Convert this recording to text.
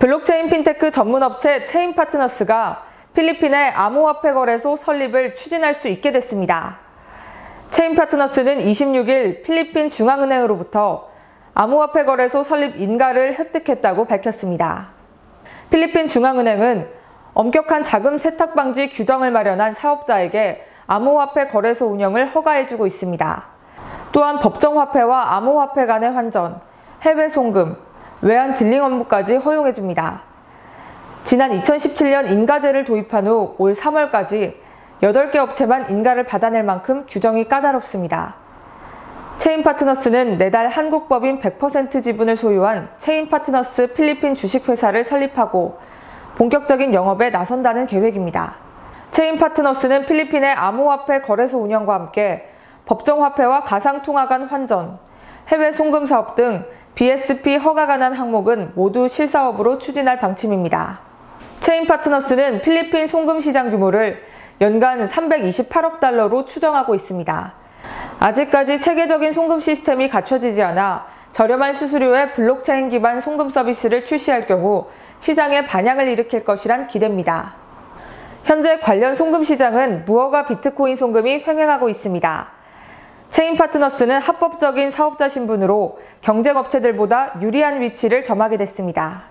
블록체인 핀테크 전문업체 체인파트너스가 필리핀의 암호화폐 거래소 설립을 추진할 수 있게 됐습니다. 체인파트너스는 26일 필리핀 중앙은행으로부터 암호화폐 거래소 설립 인가를 획득했다고 밝혔습니다. 필리핀 중앙은행은 엄격한 자금 세탁 방지 규정을 마련한 사업자에게 암호화폐 거래소 운영을 허가해주고 있습니다. 또한 법정화폐와 암호화폐 간의 환전, 해외 송금, 외환 딜링 업무까지 허용해줍니다. 지난 2017년 인가제를 도입한 후 올 3월까지 8개 업체만 인가를 받아낼 만큼 규정이 까다롭습니다. 체인 파트너스는 내달 한국법인 100% 지분을 소유한 체인 파트너스 필리핀 주식회사를 설립하고 본격적인 영업에 나선다는 계획입니다. 체인 파트너스는 필리핀의 암호화폐 거래소 운영과 함께 법정화폐와 가상통화 간 환전, 해외 송금 사업 등 BSP 허가가 난 항목은 모두 실사업으로 추진할 방침입니다. 체인 파트너스는 필리핀 송금 시장 규모를 연간 328억 달러로 추정하고 있습니다. 아직까지 체계적인 송금 시스템이 갖춰지지 않아 저렴한 수수료의 블록체인 기반 송금 서비스를 출시할 경우 시장에 반향을 일으킬 것이란 기대입니다. 현재 관련 송금 시장은 무허가 비트코인 송금이 횡행하고 있습니다. 체인 파트너스는 합법적인 사업자 신분으로 경쟁업체들보다 유리한 위치를 점하게 됐습니다.